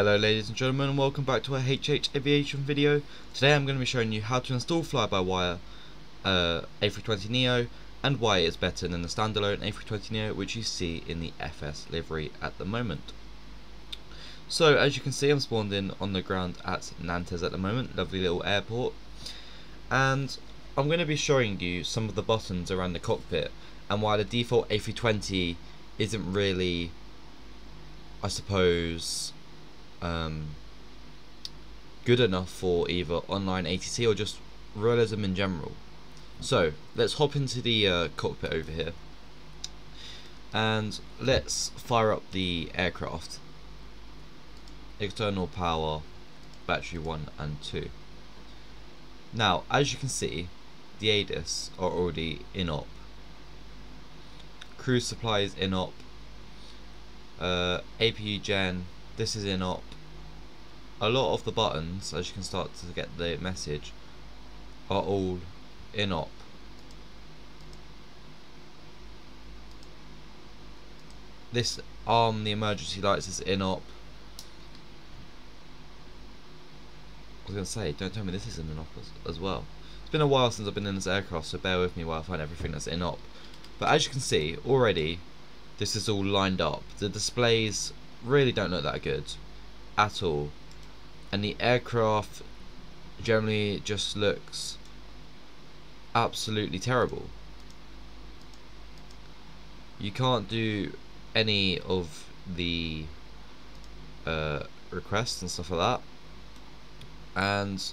Hello ladies and gentlemen and welcome back to a HH Aviation video. Today I'm going to be showing you how to install fly-by-wire uh, A320neo and why it is better than the standalone A320neo which you see in the FS livery at the moment. So as you can see I'm spawned in on the ground at Nantes at the moment, lovely little airport and I'm going to be showing you some of the buttons around the cockpit and why the default A320 isn't really I suppose um, good enough for either online ATC or just realism in general. So let's hop into the uh, cockpit over here and let's fire up the aircraft. External power, battery 1 and 2. Now as you can see the ADIRS are already in op. Crew supplies in op. Uh, APU gen this is in op. A lot of the buttons, as you can start to get the message, are all in op. This arm, the emergency lights is in op. I was going to say, don't tell me this isn't in op as, as well. It's been a while since I've been in this aircraft, so bear with me while I find everything that's in op. But as you can see, already, this is all lined up. The displays really don't look that good at all. And the aircraft generally just looks absolutely terrible. You can't do any of the uh, requests and stuff like that. And,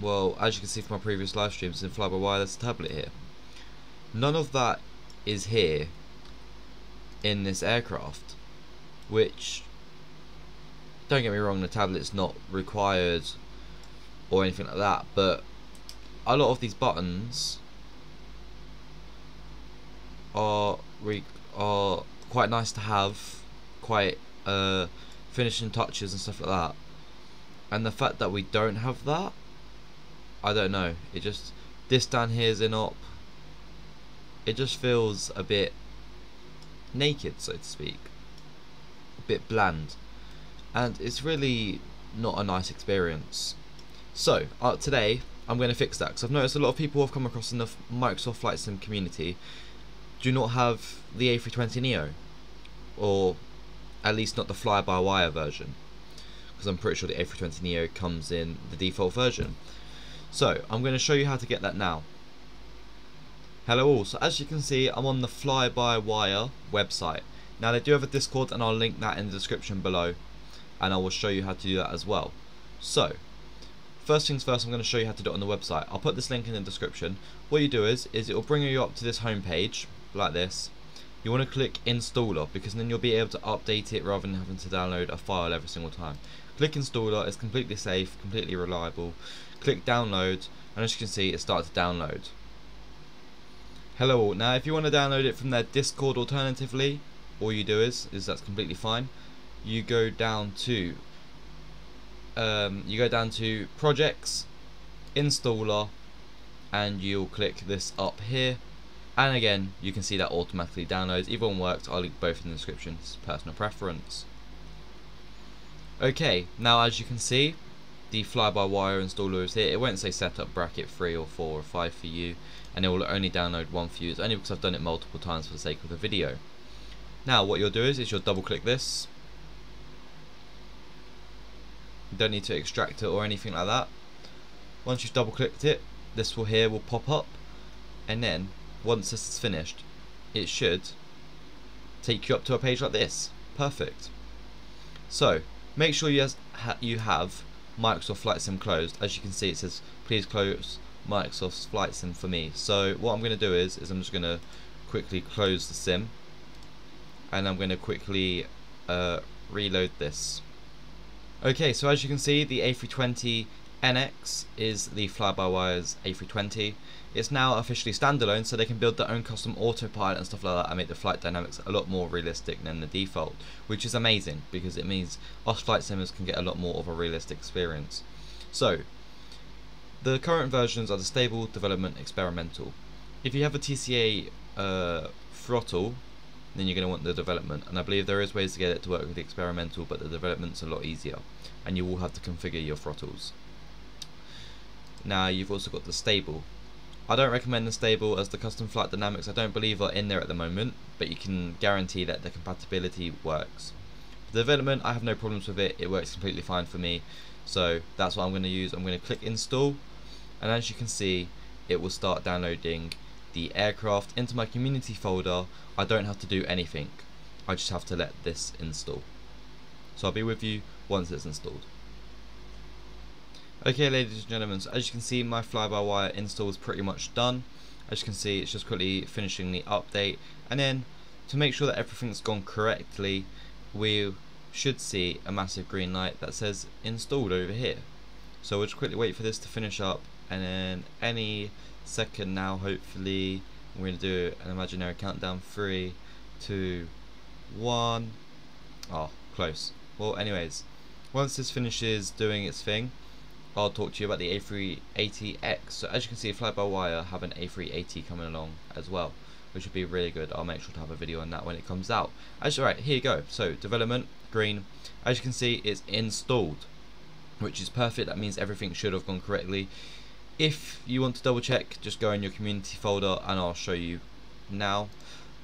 well, as you can see from my previous live streams in Fly-by-Wire, there's a tablet here. None of that is here in this aircraft which don't get me wrong the tablet's not required or anything like that but a lot of these buttons are are quite nice to have quite uh, finishing touches and stuff like that. And the fact that we don't have that I don't know. It just this down here is in op it just feels a bit naked so to speak bit bland and it's really not a nice experience. So uh, today I'm going to fix that because I've noticed a lot of people I've come across in the Microsoft Flight Sim community do not have the A320neo or at least not the fly-by-wire version because I'm pretty sure the A320neo comes in the default version. So I'm going to show you how to get that now. Hello all, so as you can see I'm on the fly-by-wire website now they do have a Discord and I'll link that in the description below and I will show you how to do that as well. So, first things first I'm going to show you how to do it on the website. I'll put this link in the description. What you do is, is it will bring you up to this home page like this. You want to click installer because then you'll be able to update it rather than having to download a file every single time. Click installer, it's completely safe, completely reliable. Click download and as you can see it starts to download. Hello all, now if you want to download it from their Discord alternatively, all you do is is that's completely fine. You go down to um, you go down to projects installer and you'll click this up here. And again you can see that automatically downloads. Either one works. I'll link both in the description. It's personal preference. Okay now as you can see the fly-by-wire installer is here. It won't say setup bracket 3 or 4 or 5 for you and it will only download one for you. It's only because I've done it multiple times for the sake of the video now what you'll do is, is you'll double click this. You don't need to extract it or anything like that. Once you've double clicked it, this will here will pop up and then once this is finished it should take you up to a page like this. Perfect. So make sure you, you have Microsoft Flight Sim closed. As you can see it says please close Microsoft Flight Sim for me. So what I'm going to do is, is I'm just going to quickly close the sim and I'm going to quickly uh, reload this. Okay, so as you can see, the A320 NX is the fly-by-wire's A320. It's now officially standalone, so they can build their own custom autopilot and stuff like that and make the flight dynamics a lot more realistic than the default, which is amazing because it means us flight simmers can get a lot more of a realistic experience. So, the current versions are the stable, development, experimental. If you have a TCA uh, throttle, then you're going to want the development. And I believe there is ways to get it to work with the experimental, but the development's a lot easier. And you will have to configure your throttles. Now you've also got the stable. I don't recommend the stable as the custom flight dynamics I don't believe are in there at the moment, but you can guarantee that the compatibility works. The development, I have no problems with it, it works completely fine for me, so that's what I'm going to use. I'm going to click install, and as you can see, it will start downloading the aircraft into my community folder. I don't have to do anything, I just have to let this install. So I'll be with you once it's installed. Okay ladies and gentlemen, so as you can see my fly-by-wire install is pretty much done. As you can see it's just quickly finishing the update and then to make sure that everything's gone correctly we should see a massive green light that says installed over here. So we'll just quickly wait for this to finish up and then any second now hopefully we're going to do an imaginary countdown 3, 2, 1, oh close. Well anyways, once this finishes doing its thing I'll talk to you about the A380X. So as you can see, fly-by-wire have an A380 coming along as well, which would be really good. I'll make sure to have a video on that when it comes out. As right, here you go. So development green. As you can see, it's installed, which is perfect. That means everything should have gone correctly. If you want to double check, just go in your community folder and I'll show you now.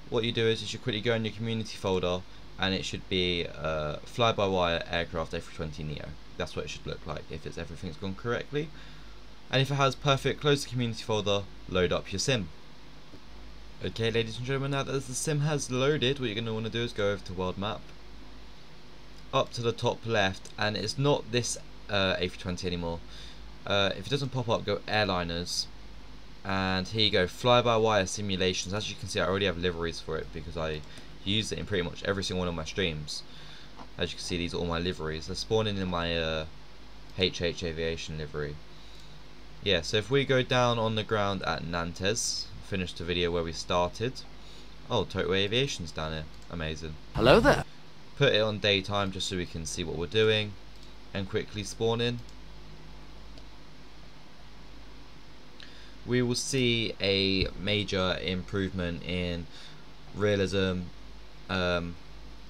What you do is you should quickly go in your community folder and it should be uh, fly-by-wire aircraft A320 Neo that's what it should look like if it's everything's gone correctly. And if it has perfect, close the community folder, load up your sim. Okay ladies and gentlemen, now that the sim has loaded, what you're going to want to do is go over to world map, up to the top left, and it's not this uh, A320 anymore. Uh, if it doesn't pop up, go airliners, and here you go, fly-by-wire simulations. As you can see, I already have liveries for it because I use it in pretty much every single one of my streams. As you can see, these are all my liveries. They're spawning in my uh, HH Aviation livery. Yeah, so if we go down on the ground at Nantes, finish the video where we started. Oh, Total Aviation's down here. Amazing. Hello there. Put it on daytime just so we can see what we're doing. And quickly spawn in. We will see a major improvement in realism, um,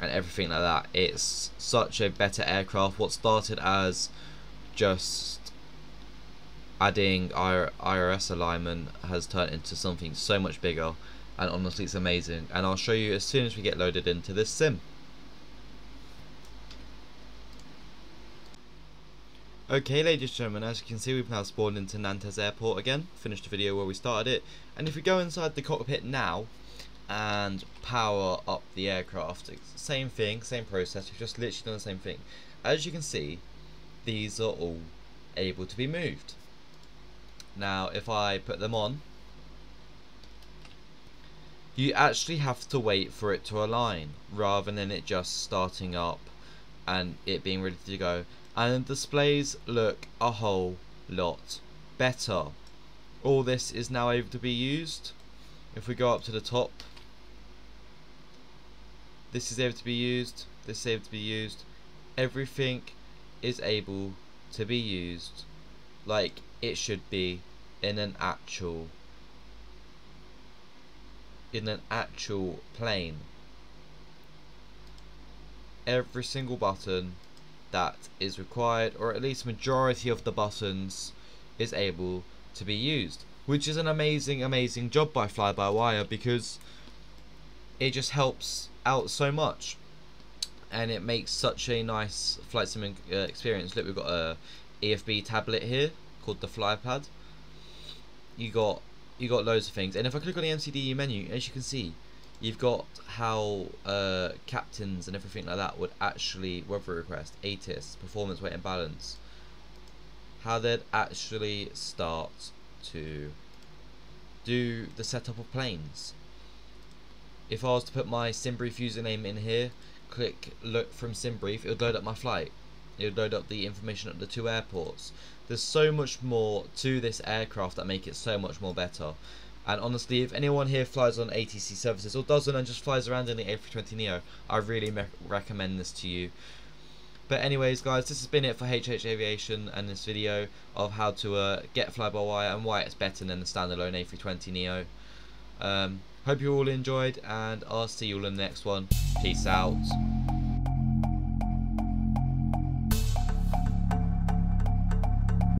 and everything like that. It's such a better aircraft. What started as just adding IRS alignment has turned into something so much bigger and honestly it's amazing and I'll show you as soon as we get loaded into this sim. Okay ladies and gentlemen, as you can see we've now spawned into Nantes Airport again, finished the video where we started it, and if we go inside the cockpit now, and power up the aircraft. Same thing, same process, we've just literally done the same thing. As you can see, these are all able to be moved. Now, if I put them on, you actually have to wait for it to align, rather than it just starting up and it being ready to go. And the displays look a whole lot better. All this is now able to be used. If we go up to the top, this is able to be used this is able to be used everything is able to be used like it should be in an actual in an actual plane every single button that is required or at least majority of the buttons is able to be used which is an amazing amazing job by fly-by-wire because it just helps out so much. And it makes such a nice flight sim uh, experience. Look we've got a EFB tablet here called the flypad you got you got loads of things. And if I click on the MCDU menu as you can see you've got how uh, captains and everything like that would actually weather request ATIS performance weight and balance how they'd actually start to do the setup of planes if I was to put my SimBrief username in here, click look from SimBrief, it would load up my flight. It would load up the information at the two airports. There's so much more to this aircraft that make it so much more better. And honestly, if anyone here flies on ATC services or doesn't and just flies around in the A320neo, I really recommend this to you. But anyways, guys, this has been it for HH Aviation and this video of how to uh, get fly-by-wire and why it's better than the standalone A320neo. Um, Hope you all enjoyed, and I'll see you all in the next one. Peace out.